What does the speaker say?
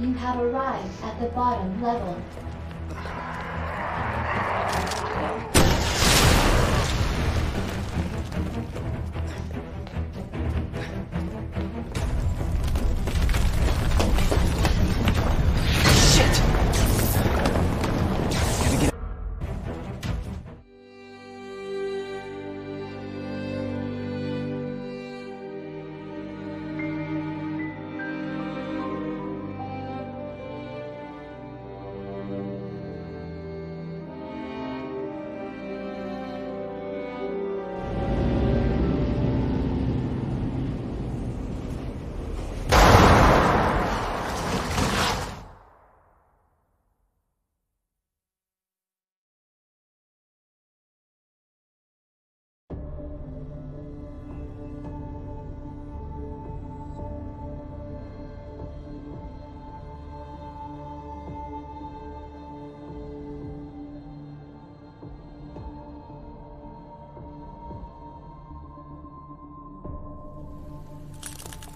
You have arrived at the bottom level.